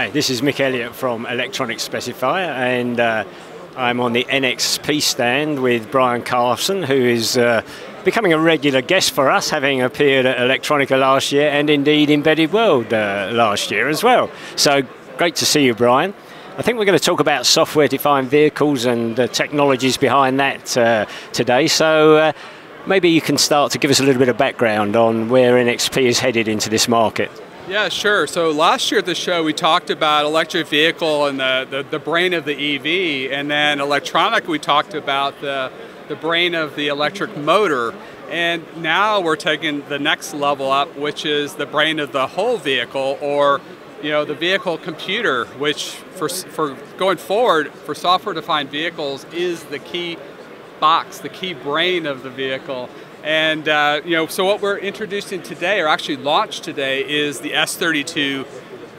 Hi, this is Mick Elliott from Electronic Specifier, and uh, I'm on the NXP stand with Brian Carlson, who is uh, becoming a regular guest for us, having appeared at Electronica last year and indeed Embedded World uh, last year as well. So great to see you, Brian. I think we're going to talk about software-defined vehicles and the technologies behind that uh, today. So uh, maybe you can start to give us a little bit of background on where NXP is headed into this market. Yeah, sure. So last year at the show, we talked about electric vehicle and the, the, the, brain of the EV, and then electronic, we talked about the, the brain of the electric motor. And now we're taking the next level up, which is the brain of the whole vehicle, or you know, the vehicle computer, which for, for going forward, for software-defined vehicles, is the key box, the key brain of the vehicle. And uh, you know, so what we're introducing today, or actually launched today, is the S32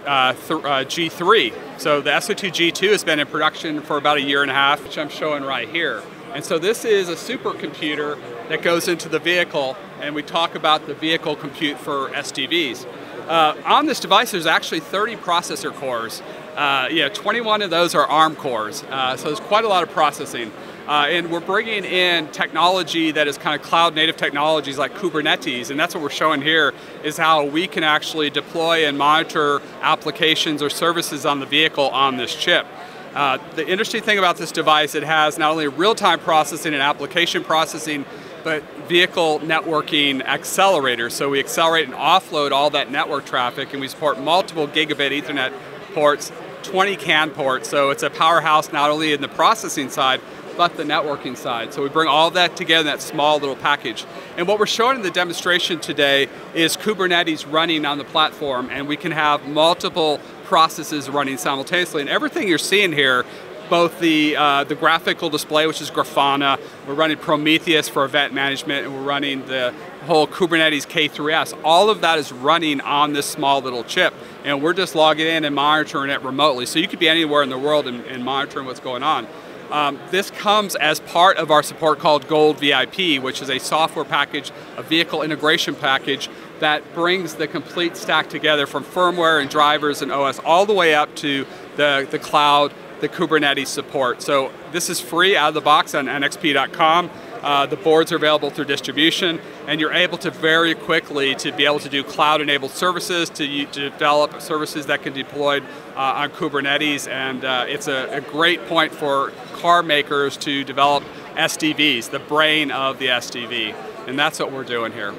uh, th uh, G3. So the S32 G2 has been in production for about a year and a half, which I'm showing right here. And so this is a supercomputer that goes into the vehicle, and we talk about the vehicle compute for SDVs. Uh, on this device, there's actually 30 processor cores. Uh, yeah, 21 of those are ARM cores, uh, so there's quite a lot of processing. Uh, and we're bringing in technology that is kind of cloud native technologies like Kubernetes, and that's what we're showing here is how we can actually deploy and monitor applications or services on the vehicle on this chip. Uh, the interesting thing about this device, it has not only real-time processing and application processing, but vehicle networking accelerators. So we accelerate and offload all that network traffic, and we support multiple gigabit Ethernet ports, 20 CAN ports. So it's a powerhouse not only in the processing side, but the networking side. So we bring all that together in that small little package. And what we're showing in the demonstration today is Kubernetes running on the platform, and we can have multiple processes running simultaneously. And everything you're seeing here both the, uh, the graphical display, which is Grafana, we're running Prometheus for event management, and we're running the whole Kubernetes K3s. All of that is running on this small little chip, and we're just logging in and monitoring it remotely. So you could be anywhere in the world and, and monitoring what's going on. Um, this comes as part of our support called Gold VIP, which is a software package, a vehicle integration package that brings the complete stack together from firmware and drivers and OS all the way up to the, the cloud the Kubernetes support. So this is free out of the box on nxp.com. Uh, the boards are available through distribution, and you're able to very quickly to be able to do cloud-enabled services, to, to, develop services that can be deployed uh, on Kubernetes, and uh, it's a, a, great point for car makers to develop SDVs, the brain of the SDV, and that's what we're doing here.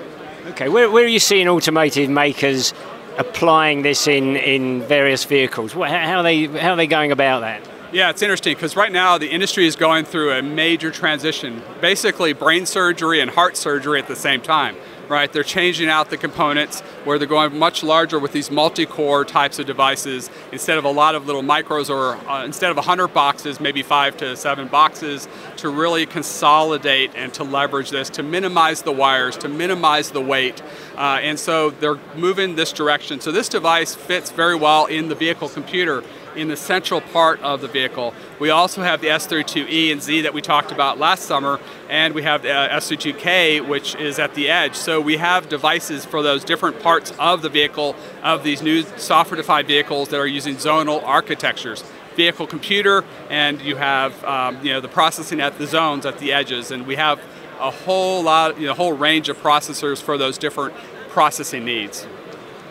Okay, where, where are you seeing automotive makers applying this in, in various vehicles? How are, they, how are they going about that? Yeah, it's interesting because right now the industry is going through a major transition, basically brain surgery and heart surgery at the same time right? They're changing out the components where they're going much larger with these multi-core types of devices instead of a lot of little micros or uh, instead of 100 boxes, maybe five to seven boxes to really consolidate and to leverage this, to minimize the wires, to minimize the weight. Uh, and so they're moving this direction. So this device fits very well in the vehicle computer in the central part of the vehicle. We also have the S32E and Z that we talked about last summer, and we have the uh, S32K, which is at the edge. So we have devices for those different parts of the vehicle, of these new software-defined vehicles that are using zonal architectures. Vehicle computer, and you have um, you know the processing at the zones at the edges, and we have a whole lot, you know, a whole range of processors for those different processing needs.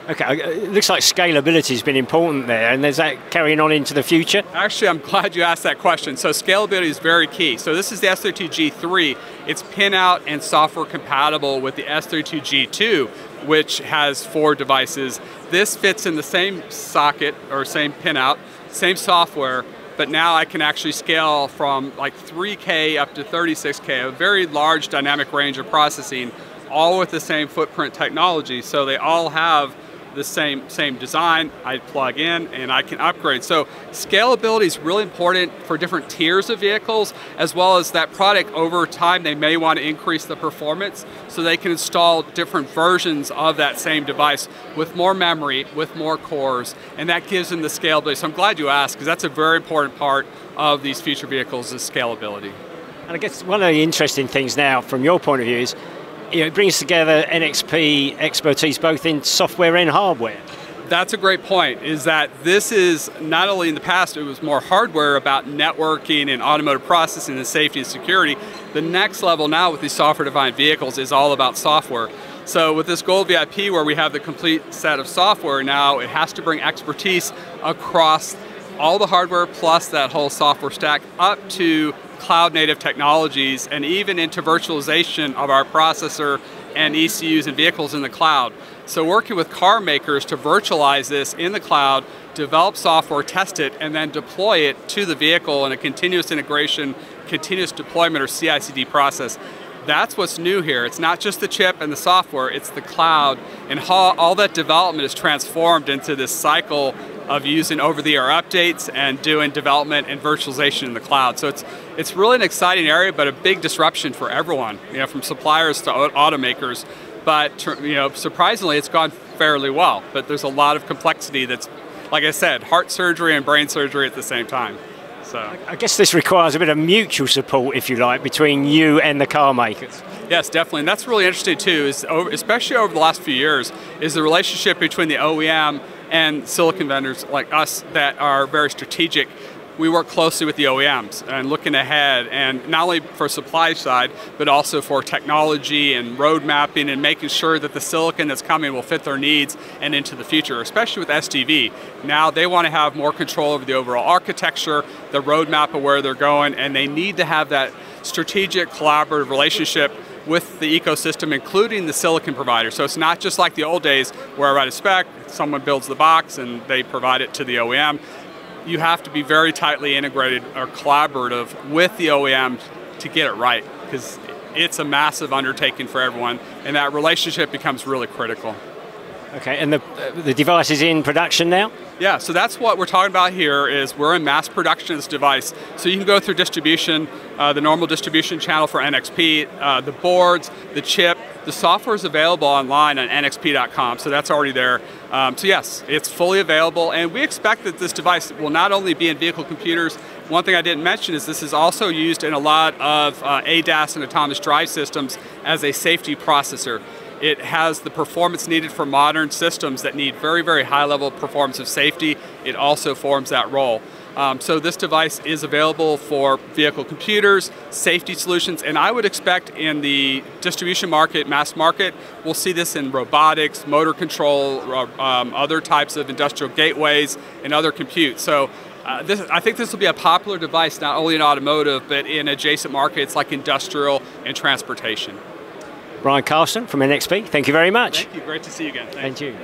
Okay, uh, it looks like scalability has been important there, and is that carrying on into the future? Actually, I'm glad you asked that question. So scalability is very key. So this is the S32G3. It's pin-out and software compatible with the S32G2, which has four devices. This fits in the same socket, or same pin-out, same software, but now I can actually scale from like 3K up to 36K, a very large dynamic range of processing, all with the same footprint technology. So they all have the same, same design, I plug in and I can upgrade. So scalability is really important for different tiers of vehicles, as well as that product over time, they may want to increase the performance so they can install different versions of that same device with more memory, with more cores, and that gives them the scalability. So I'm glad you asked, because that's a very important part of these future vehicles is scalability. And I guess one of the interesting things now, from your point of view, is you know, it brings together NXP expertise both in software and hardware. That's a great point, is that this is not only in the past, it was more hardware about networking and automotive processing and safety and security. The next level now with these software-defined vehicles is all about software. So with this Gold VIP where we have the complete set of software now, it has to bring expertise across all the hardware plus that whole software stack up to cloud native technologies and even into virtualization of our processor and ECUs and vehicles in the cloud. So working with car makers to virtualize this in the cloud, develop software, test it, and then deploy it to the vehicle in a continuous integration, continuous deployment or CI/CD process. That's what's new here. It's not just the chip and the software, it's the cloud and how all that development is transformed into this cycle of using over-the-air updates and doing development and virtualization in the cloud. So it's it's really an exciting area, but a big disruption for everyone, you know, from suppliers to automakers. But you know, surprisingly, it's gone fairly well. But there's a lot of complexity that's, like I said, heart surgery and brain surgery at the same time. So I guess this requires a bit of mutual support, if you like, between you and the car makers. Yes, definitely, and that's really interesting too. Is especially over the last few years, is the relationship between the OEM and silicon vendors like us that are very strategic we work closely with the OEMs and looking ahead, and not only for supply side, but also for technology and road mapping and making sure that the silicon that's coming will fit their needs and into the future, especially with SDV. Now they want to have more control over the overall architecture, the roadmap of where they're going, and they need to have that strategic collaborative relationship with the ecosystem, including the silicon provider. So it's not just like the old days where I write a spec, someone builds the box and they provide it to the OEM you have to be very tightly integrated or collaborative with the OEM to get it right because it's a massive undertaking for everyone and that relationship becomes really critical. Okay, and the, the device is in production now? Yeah, so that's what we're talking about here is we're in mass production this device. So you can go through distribution, uh, the normal distribution channel for NXP, uh, the boards, the chip, the software is available online on nxp.com, so that's already there. Um, so yes, it's fully available, and we expect that this device will not only be in vehicle computers, one thing I didn't mention is this is also used in a lot of uh, ADAS and autonomous drive systems as a safety processor. It has the performance needed for modern systems that need very, very high level performance of safety. It also forms that role. Um, so this device is available for vehicle computers, safety solutions, and I would expect in the distribution market, mass market, we'll see this in robotics, motor control, um, other types of industrial gateways, and other compute. So uh, this, I think this will be a popular device not only in automotive, but in adjacent markets like industrial and transportation. Brian Carlson from NXP, thank you very much. Thank you, great to see you again. Thank you.